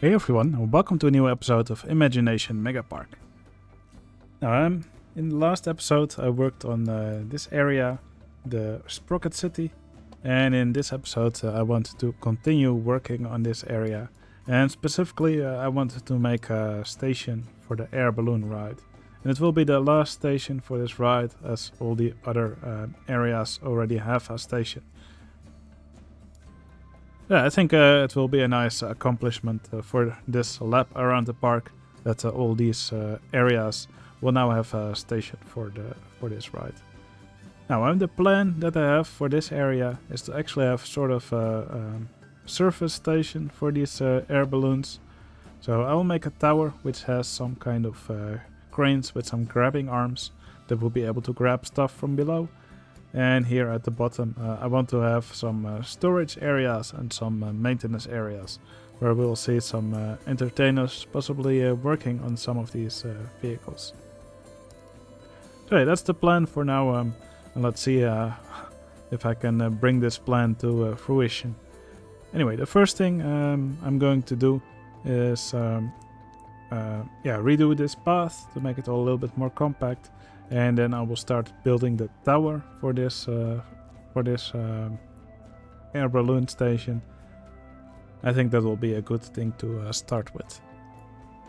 Hey everyone, and welcome to a new episode of Imagination Megapark. Now, um, in the last episode, I worked on uh, this area, the Sprocket City, and in this episode, uh, I want to continue working on this area, and specifically, uh, I wanted to make a station for the air balloon ride. And it will be the last station for this ride, as all the other uh, areas already have a station. Yeah, I think uh, it will be a nice accomplishment uh, for this lap around the park that uh, all these uh, areas will now have a station for the for this ride. Now, um, the plan that I have for this area is to actually have sort of a um, surface station for these uh, air balloons. So I will make a tower which has some kind of uh, cranes with some grabbing arms that will be able to grab stuff from below and here at the bottom, uh, I want to have some uh, storage areas and some uh, maintenance areas where we'll see some uh, entertainers possibly uh, working on some of these uh, vehicles. Yeah, that's the plan for now. Um, and let's see if I can bring this plan to fruition. Anyway, the first thing um, I'm going to do is um, yeah, redo this path to make it all a little bit more compact and then I will start building the tower for this uh, for this um, air balloon station. I think that will be a good thing to uh, start with.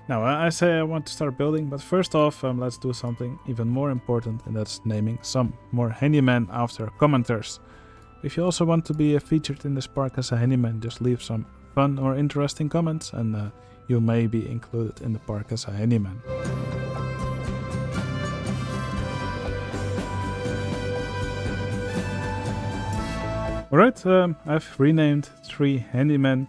Now I say I want to start building, but first off um, let's do something even more important and that's naming some more handyman after commenters. If you also want to be uh, featured in this park as a handyman, just leave some fun or interesting comments and uh, you may be included in the park as a handyman. Alright, um, I've renamed three handymen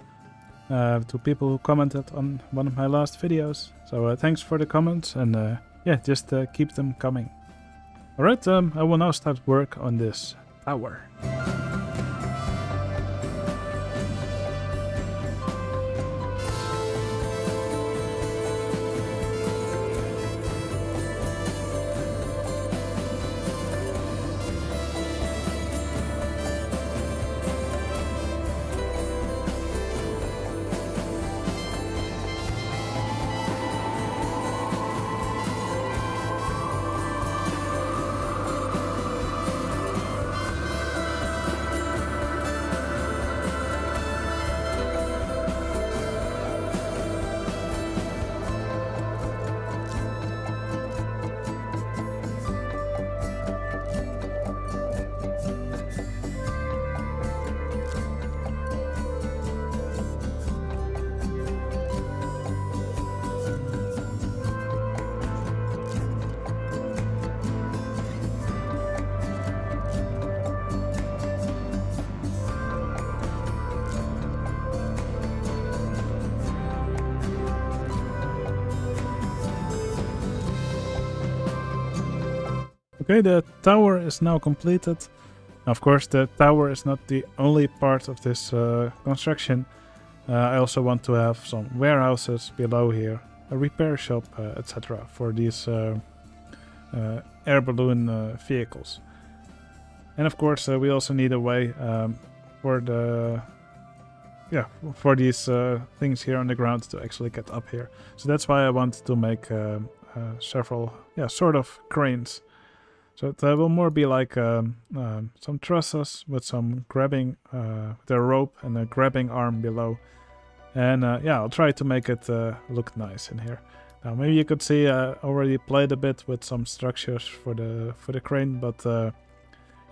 uh, to people who commented on one of my last videos. So uh, thanks for the comments and uh, yeah, just uh, keep them coming. Alright, um, I will now start work on this tower. Okay, the tower is now completed. Of course, the tower is not the only part of this uh, construction. Uh, I also want to have some warehouses below here, a repair shop, uh, etc. for these uh, uh, air balloon uh, vehicles. And of course, we also need a way um, for the yeah for these things here on the ground to actually get up here. So that's why I want to make several yeah sort of cranes so it will more be like um, um, some trusses with some grabbing, uh, the rope and a grabbing arm below. And uh, yeah, I'll try to make it uh, look nice in here. Now maybe you could see I already played a bit with some structures for the for the crane, but uh,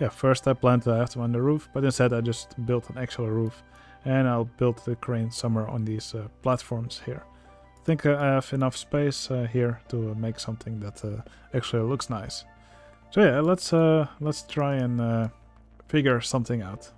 yeah, first I planned to have them on the roof, but instead I just built an actual roof, and I'll build the crane somewhere on these uh, platforms here. I think I have enough space uh, here to make something that actually looks nice. So yeah, let's uh, let's try and uh, figure something out.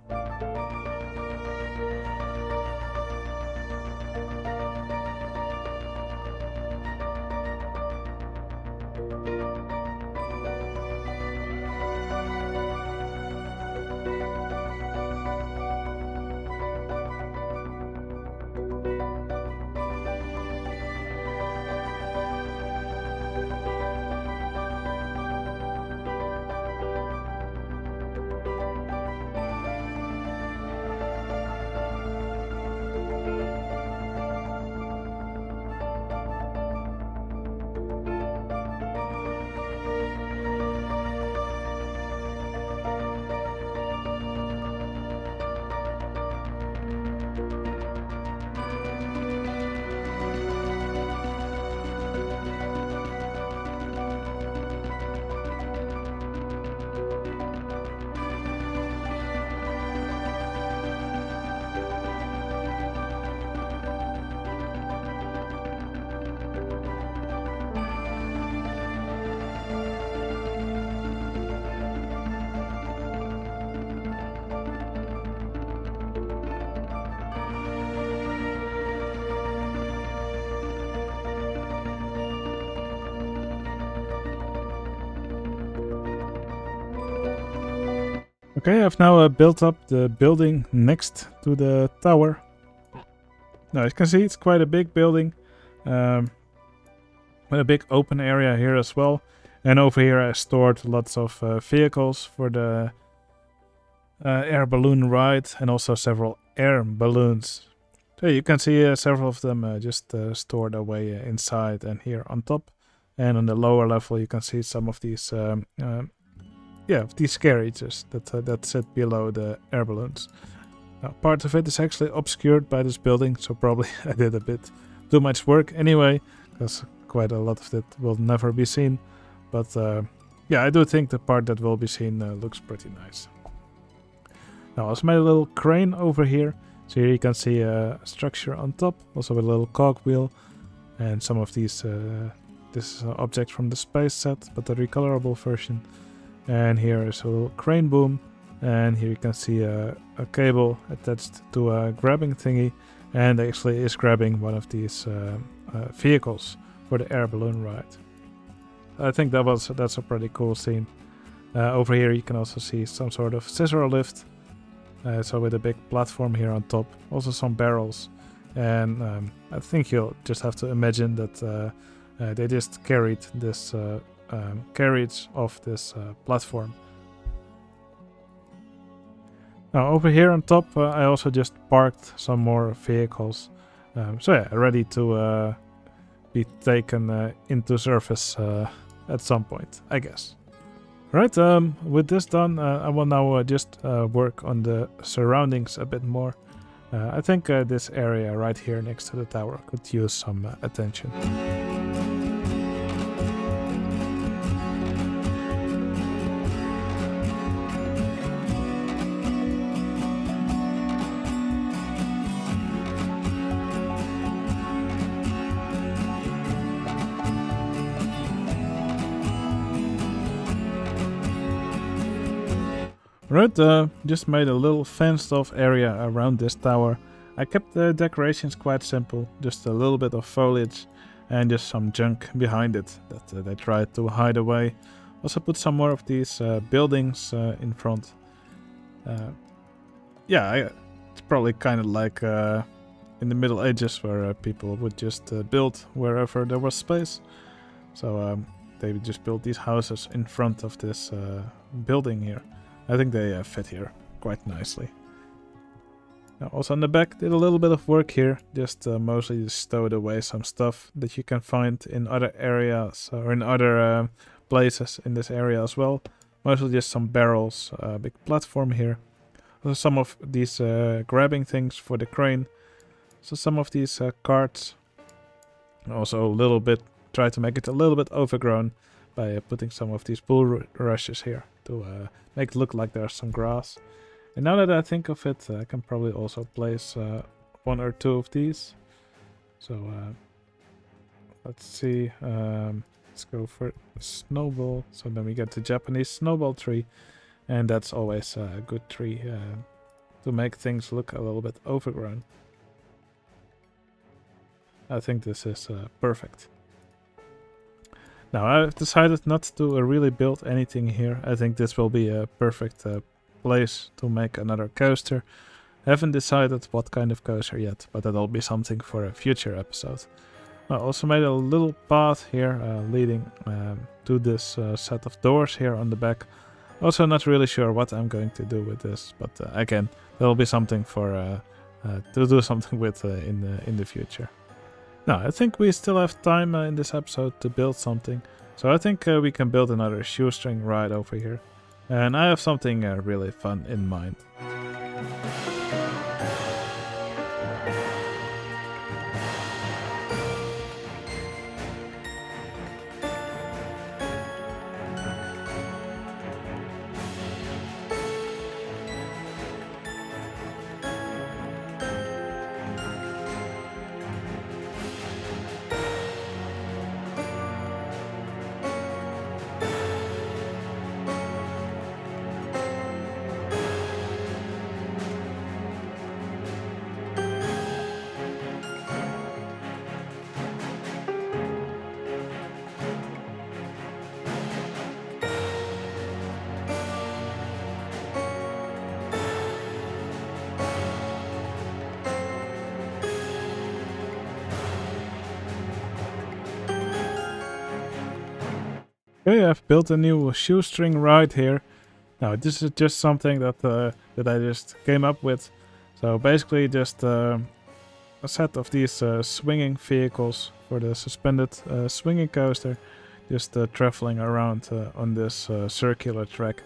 Okay, I've now uh, built up the building next to the tower. Now, as you can see, it's quite a big building. Um, with a big open area here as well. And over here I stored lots of uh, vehicles for the uh, air balloon ride and also several air balloons. So you can see uh, several of them uh, just uh, stored away uh, inside and here on top. And on the lower level you can see some of these um, yeah, these carriages that, uh, that sit below the air balloons. Now, part of it is actually obscured by this building, so probably I did a bit too much work anyway, because quite a lot of it will never be seen. But uh, yeah, I do think the part that will be seen uh, looks pretty nice. Now, I also made a little crane over here. So here you can see a structure on top, also with a little cogwheel, and some of these uh, this is an object from the space set, but the recolorable version. And here is a little crane boom. And here you can see a, a cable attached to a grabbing thingy. And actually is grabbing one of these uh, uh, vehicles for the air balloon ride. I think that was that's a pretty cool scene. Uh, over here you can also see some sort of scissor lift. Uh, so with a big platform here on top. Also some barrels. And um, I think you'll just have to imagine that uh, uh, they just carried this um, carriage of this uh, platform. Now over here on top uh, I also just parked some more vehicles. Um, so yeah, ready to uh, be taken uh, into service uh, at some point, I guess. Right, um, with this done, uh, I will now just work on the surroundings a bit more. I think this area right here next to the tower could use some attention. Right, uh, just made a little fenced off area around this tower. I kept the decorations quite simple, just a little bit of foliage and just some junk behind it that uh, they tried to hide away. Also put some more of these uh, buildings uh, in front. Uh, yeah, I, it's probably kind of like uh, in the Middle Ages where people would just build wherever there was space. So um, they would just build these houses in front of this building here. I think they uh, fit here quite nicely. Now, also on the back, did a little bit of work here, just uh, mostly stowed away some stuff that you can find in other areas or in other uh, places in this area as well. Mostly just some barrels, a big platform here. Also some of these uh, grabbing things for the crane. So some of these uh, carts. Also a little bit, try to make it a little bit overgrown by uh, putting some of these bulrushes here to uh, make it look like there's some grass. And now that I think of it, uh, I can probably also place uh, one or two of these. So uh, let's see. Um, let's go for snowball. So then we get the Japanese snowball tree. And that's always a good tree to make things look a little bit overgrown. I think this is uh, perfect. Now I've decided not to uh, really build anything here. I think this will be a perfect uh, place to make another coaster. Haven't decided what kind of coaster yet, but that'll be something for a future episode. I also made a little path here uh, leading um, to this uh, set of doors here on the back. Also not really sure what I'm going to do with this, but uh, again, there'll be something for uh, to do something with in the in the future. Now, I think we still have time uh, in this episode to build something. So I think uh, we can build another shoestring ride over here. And I have something uh, really fun in mind. I've built a new shoestring ride here. Now this is just something that uh, that I just came up with. So basically just uh, a set of these uh, swinging vehicles for the suspended uh, swinging coaster. Just uh, traveling around uh, on this circular track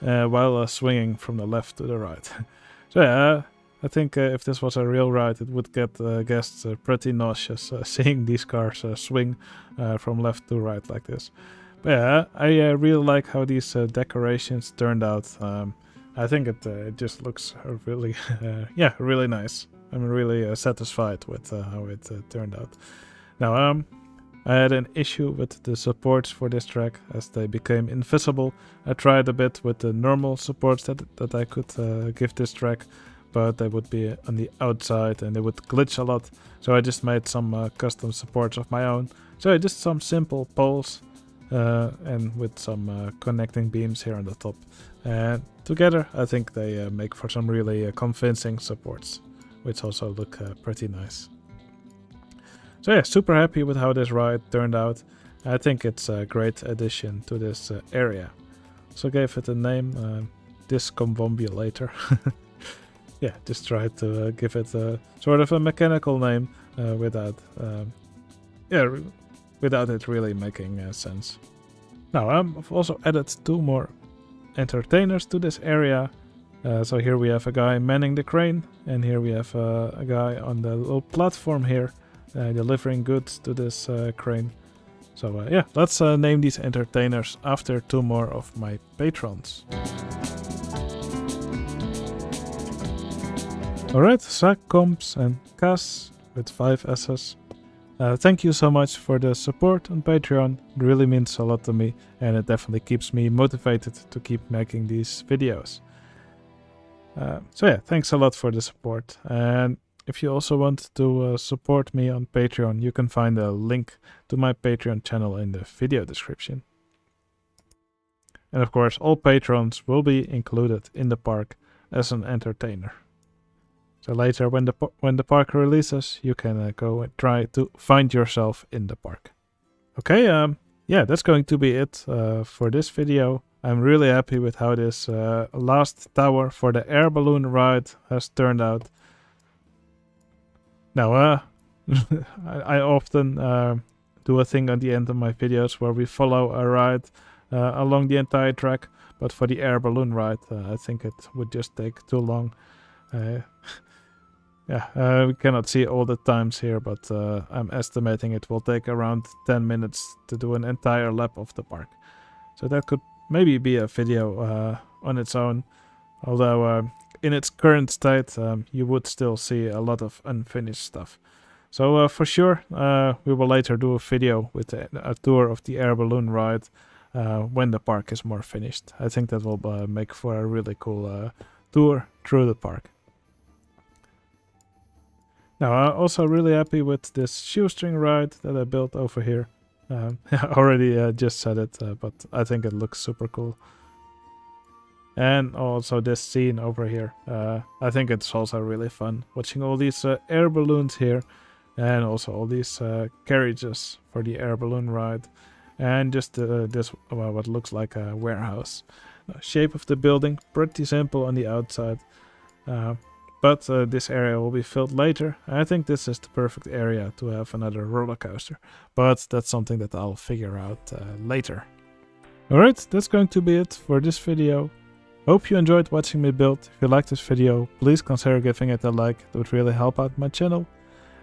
while swinging from the left to the right. so yeah, I think uh, if this was a real ride, it would get uh, guests uh, pretty nauseous seeing these cars swing from left to right like this. Yeah, I uh, really like how these uh, decorations turned out. Um, I think it, uh, it just looks really, yeah, really nice. I'm really satisfied with how it turned out. Now, um, I had an issue with the supports for this track as they became invisible. I tried a bit with the normal supports that, that I could give this track, but they would be on the outside and they would glitch a lot. So I just made some uh, custom supports of my own. So just some simple poles uh, and with some uh, connecting beams here on the top. And together I think they uh, make for some really convincing supports, which also look pretty nice. So yeah, super happy with how this ride turned out. I think it's a great addition to this uh, area. So I gave it a name, uh, Discombobulator. yeah, just tried to uh, give it a sort of a mechanical name uh, without, um, yeah, without it really making uh, sense. Now I've also added two more entertainers to this area. Uh, so here we have a guy manning the crane and here we have uh, a guy on the little platform here uh, delivering goods to this uh, crane. So uh, yeah, let's name these entertainers after two more of my patrons. Alright, Zach, Combs and Cas with 5 S's. Uh, thank you so much for the support on Patreon. It really means a lot to me and it definitely keeps me motivated to keep making these videos. Uh, so yeah, thanks a lot for the support. And if you also want to uh, support me on Patreon, you can find a link to my Patreon channel in the video description. And of course, all patrons will be included in the park as an entertainer. So later, when the when the park releases, you can uh, go and try to find yourself in the park. Okay, um, yeah, that's going to be it uh, for this video. I'm really happy with how this uh, last tower for the air balloon ride has turned out. Now, uh, I, often uh, do a thing at the end of my videos where we follow a ride uh, along the entire track, but for the air balloon ride, uh, I think it would just take too long. Yeah, uh, we cannot see all the times here, but uh, I'm estimating it will take around 10 minutes to do an entire lap of the park. So that could maybe be a video uh, on its own, although uh, in its current state um, you would still see a lot of unfinished stuff. So uh, for sure, uh, we will later do a video with a tour of the air balloon ride when the park is more finished. I think that will make for a really cool tour through the park. Now, I'm also really happy with this shoestring ride that I built over here. Um, I already uh, just said it, uh, but I think it looks super cool. And also this scene over here. Uh, I think it's also really fun watching all these uh, air balloons here. And also all these uh, carriages for the air balloon ride. And just uh, this, well, what looks like a warehouse. shape of the building, pretty simple on the outside. But uh, this area will be filled later. I think this is the perfect area to have another roller coaster. But that's something that I'll figure out uh, later. Alright, that's going to be it for this video. Hope you enjoyed watching me build. If you liked this video, please consider giving it a like. That would really help out my channel.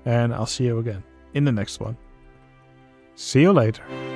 And I'll see you again in the next one. See you later.